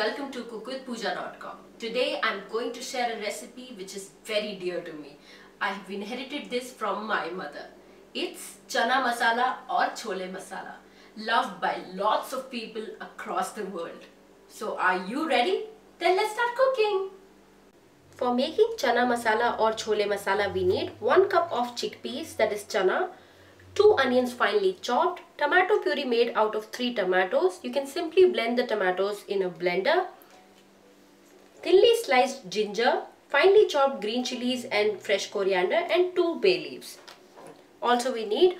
welcome to cookwithpooja.com. Today I'm going to share a recipe which is very dear to me. I have inherited this from my mother. It's chana masala or chole masala, loved by lots of people across the world. So are you ready? Then let's start cooking. For making chana masala or chole masala we need 1 cup of chickpeas that is chana, 2 onions finely chopped, tomato puree made out of 3 tomatoes. You can simply blend the tomatoes in a blender. Thinly sliced ginger, finely chopped green chilies and fresh coriander and 2 bay leaves. Also we need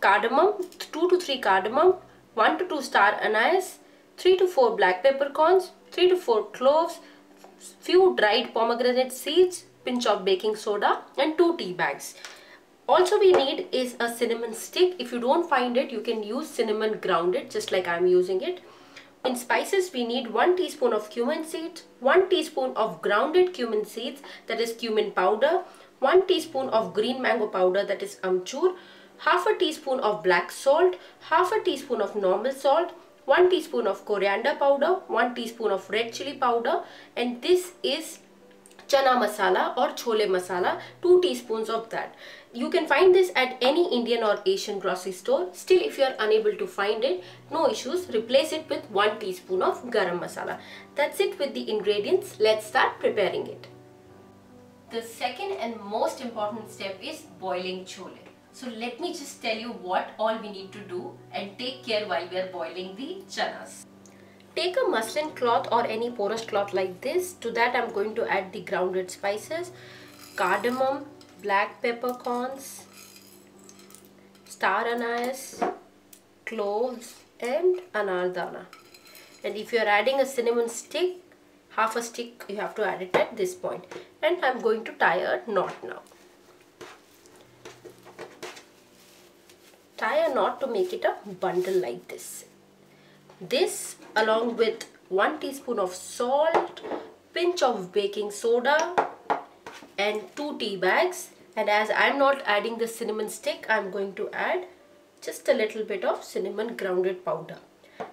cardamom, 2 to 3 cardamom, 1 to 2 star anise, 3 to 4 black peppercorns, 3 to 4 cloves, few dried pomegranate seeds, pinch of baking soda and 2 tea bags. Also we need is a cinnamon stick. If you don't find it, you can use cinnamon grounded just like I'm using it. In spices, we need 1 teaspoon of cumin seeds, 1 teaspoon of grounded cumin seeds that is cumin powder, 1 teaspoon of green mango powder that is amchur, half a teaspoon of black salt, half a teaspoon of normal salt, 1 teaspoon of coriander powder, 1 teaspoon of red chili powder and this is chana masala or chole masala, 2 teaspoons of that. You can find this at any Indian or Asian grocery store. Still if you are unable to find it, no issues, replace it with 1 teaspoon of garam masala. That's it with the ingredients. Let's start preparing it. The second and most important step is boiling chole. So let me just tell you what all we need to do and take care while we are boiling the chanas. Take a muslin cloth or any porous cloth like this. To that I'm going to add the grounded spices, cardamom, black peppercorns, star anise, cloves and anardana. And if you are adding a cinnamon stick, half a stick you have to add it at this point. And I'm going to tie a knot now. Tie a knot to make it a bundle like this. This along with 1 teaspoon of salt, pinch of baking soda and 2 tea bags and as I'm not adding the cinnamon stick I'm going to add just a little bit of cinnamon grounded powder.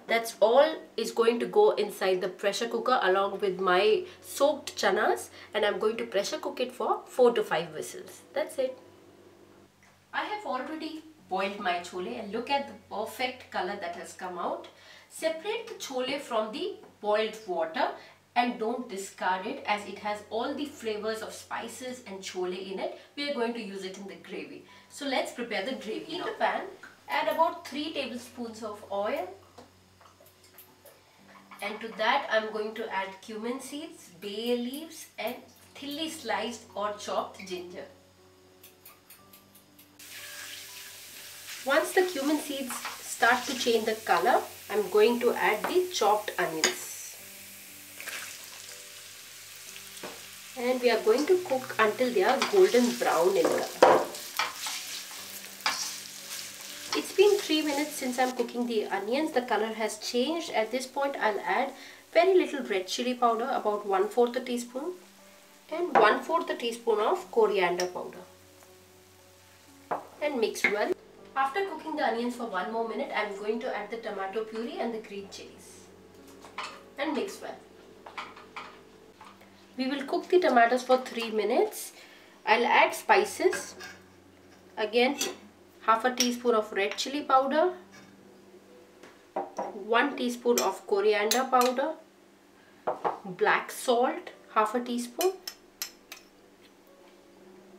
That's all is going to go inside the pressure cooker along with my soaked chanas and I'm going to pressure cook it for 4 to 5 whistles. That's it. I have already boiled my chole and look at the perfect color that has come out. Separate the chole from the boiled water and don't discard it as it has all the flavors of spices and chole in it. We are going to use it in the gravy. So let's prepare the gravy In now. a pan, add about 3 tablespoons of oil and to that I'm going to add cumin seeds, bay leaves and thinly sliced or chopped ginger. Once the cumin seeds start to change the color, I'm going to add the chopped onions. And we are going to cook until they are golden brown in color. It's been 3 minutes since I'm cooking the onions. The color has changed. At this point I'll add very little red chili powder, about 1 4th a teaspoon and 1 4th a teaspoon of coriander powder. And mix well. After cooking the onions for one more minute, I am going to add the tomato puree and the green chilies and mix well. We will cook the tomatoes for 3 minutes. I'll add spices. Again, half a teaspoon of red chili powder, 1 teaspoon of coriander powder, black salt, half a teaspoon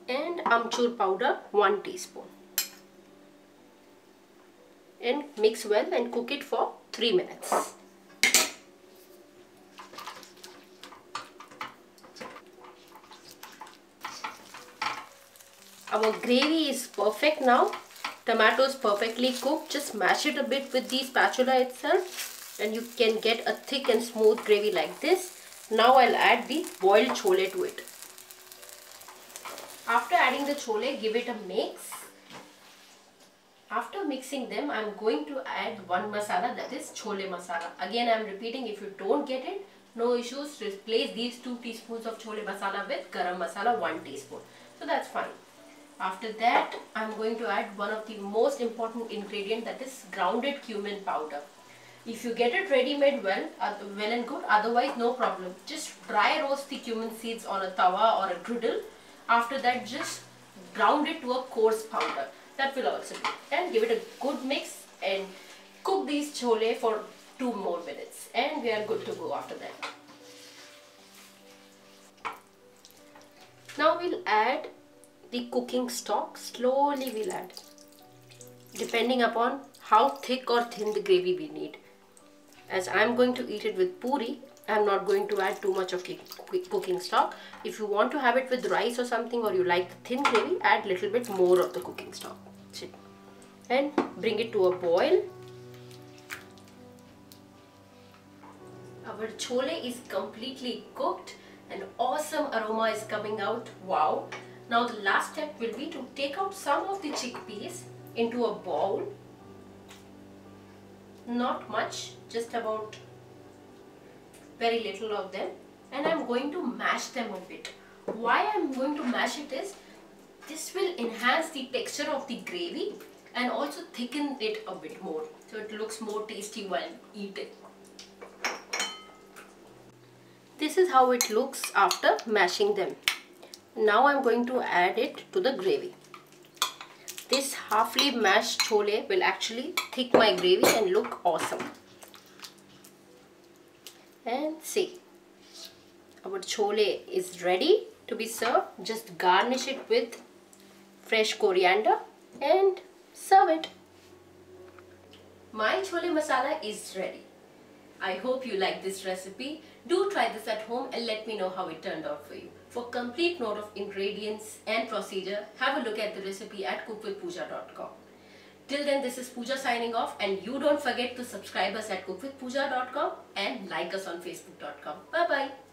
and amchur powder, 1 teaspoon and mix well and cook it for 3 minutes. Our gravy is perfect now. Tomatoes perfectly cooked. Just mash it a bit with the spatula itself and you can get a thick and smooth gravy like this. Now I'll add the boiled chole to it. After adding the chole, give it a mix after mixing them, I'm going to add one masala that is chole masala. Again, I'm repeating if you don't get it, no issues. Replace these 2 teaspoons of chole masala with garam masala 1 teaspoon. So that's fine. After that, I'm going to add one of the most important ingredient that is grounded cumin powder. If you get it ready made well, uh, well and good, otherwise no problem. Just dry roast the cumin seeds on a tawa or a griddle. After that just ground it to a coarse powder. That will also do. And give it a good mix and cook these chole for 2 more minutes. And we are good to go after that. Now we'll add the cooking stock. Slowly we'll add. Depending upon how thick or thin the gravy we need. As I'm going to eat it with puri, I'm not going to add too much of cooking stock. If you want to have it with rice or something or you like the thin gravy, add little bit more of the cooking stock. And bring it to a boil. Our chole is completely cooked and awesome aroma is coming out. Wow. Now the last step will be to take out some of the chickpeas into a bowl. Not much, just about very little of them and I'm going to mash them a bit. Why I'm going to mash it is this will enhance the texture of the gravy and also thicken it a bit more so it looks more tasty while eating. This is how it looks after mashing them. Now I'm going to add it to the gravy. This halfly mashed chole will actually thick my gravy and look awesome. And see, our chole is ready to be served. Just garnish it with fresh coriander and serve it. My chole masala is ready. I hope you like this recipe. Do try this at home and let me know how it turned out for you. For complete note of ingredients and procedure, have a look at the recipe at cookwithpooja.com. Till then, this is Pooja signing off and you don't forget to subscribe us at cookwithpooja.com and like us on facebook.com. Bye-bye.